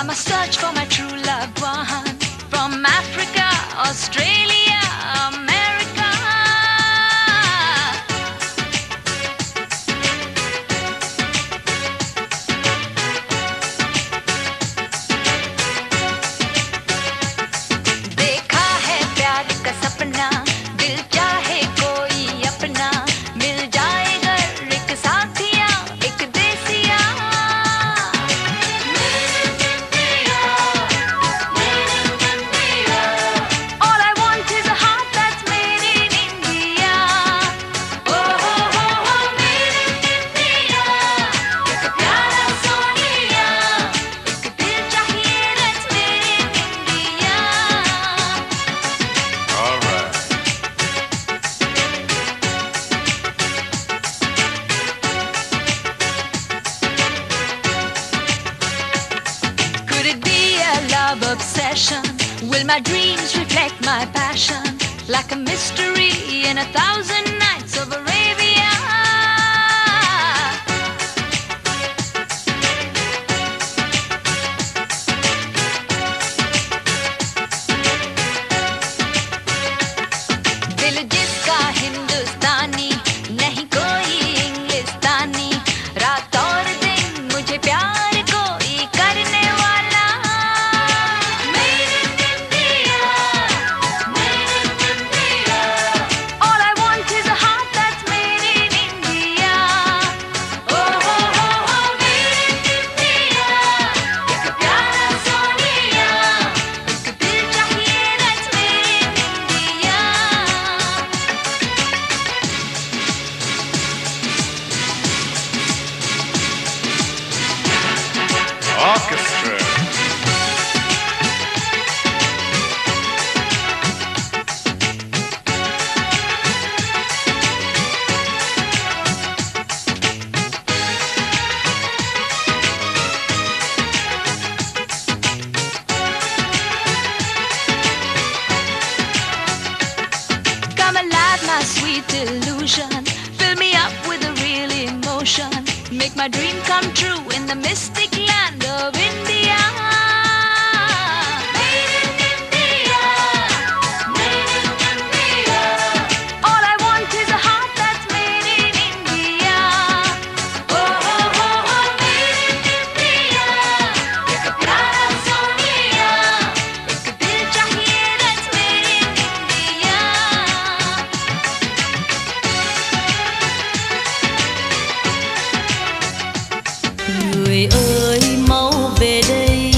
I must search for my true love one from Africa, Australia. obsession? Will my dreams reflect my passion? Like a mystery in a thousand nights of a sweet illusion. Fill me up with a real emotion. Make my dream come true in the mystic. người ơi, mau về đây.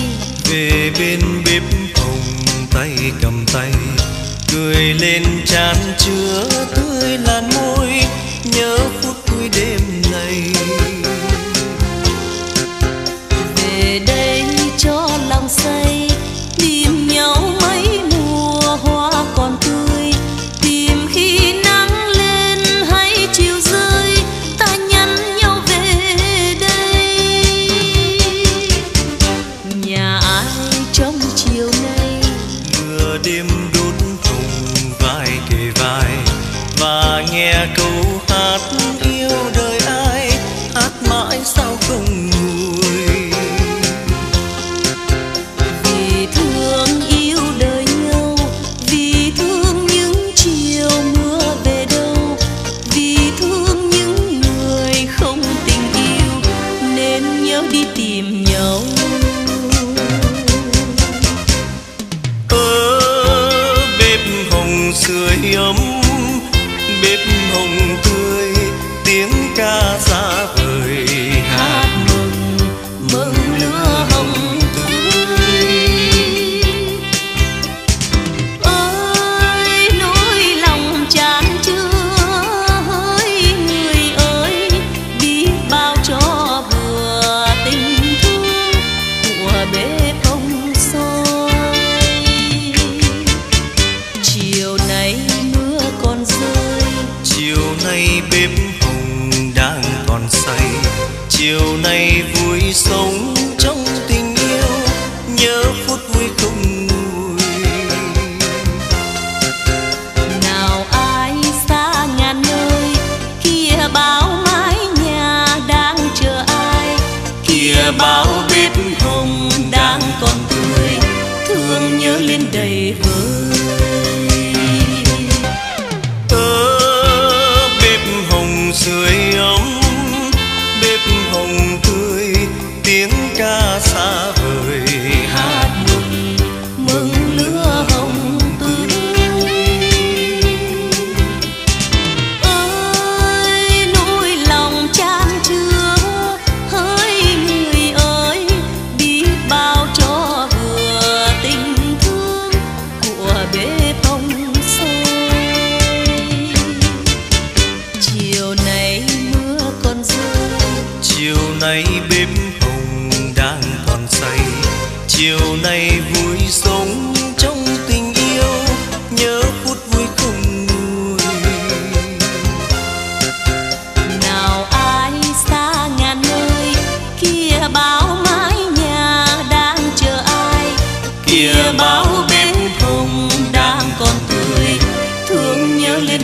Về bên bếp hồng tay cầm tay. Cười lên chán chứa tươi là nắng đột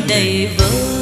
đầy vơi.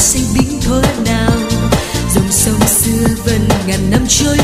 xanh biến thối nào. Dòng sông xưa vẫn ngàn năm trôi